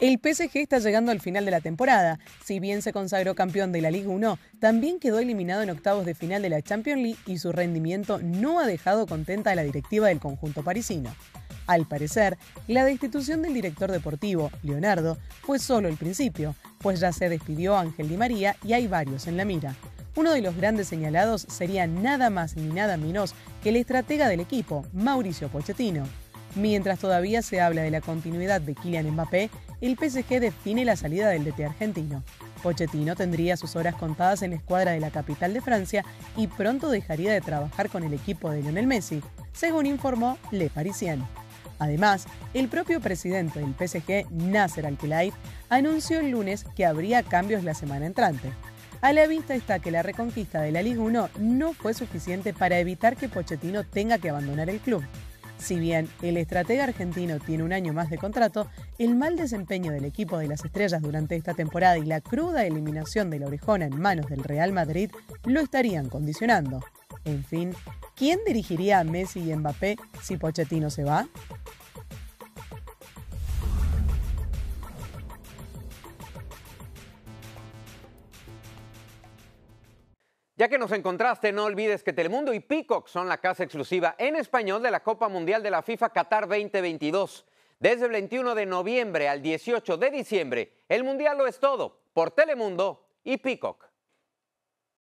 El PSG está llegando al final de la temporada. Si bien se consagró campeón de la Liga 1, también quedó eliminado en octavos de final de la Champions League y su rendimiento no ha dejado contenta a la directiva del conjunto parisino. Al parecer, la destitución del director deportivo, Leonardo, fue solo el principio, pues ya se despidió Ángel Di María y hay varios en la mira. Uno de los grandes señalados sería nada más ni nada menos que el estratega del equipo, Mauricio Pochettino. Mientras todavía se habla de la continuidad de Kylian Mbappé, el PSG define la salida del DT argentino. Pochettino tendría sus horas contadas en la escuadra de la capital de Francia y pronto dejaría de trabajar con el equipo de Lionel Messi, según informó Le Parisien. Además, el propio presidente del PSG, Nasser Al-Khelaifi, anunció el lunes que habría cambios la semana entrante. A la vista está que la reconquista de la Liga 1 no fue suficiente para evitar que Pochettino tenga que abandonar el club. Si bien el estratega argentino tiene un año más de contrato, el mal desempeño del equipo de las estrellas durante esta temporada y la cruda eliminación de la orejona en manos del Real Madrid lo estarían condicionando. En fin, ¿quién dirigiría a Messi y Mbappé si Pochettino se va? Ya que nos encontraste, no olvides que Telemundo y Peacock son la casa exclusiva en español de la Copa Mundial de la FIFA Qatar 2022. Desde el 21 de noviembre al 18 de diciembre, el Mundial lo es todo por Telemundo y Peacock.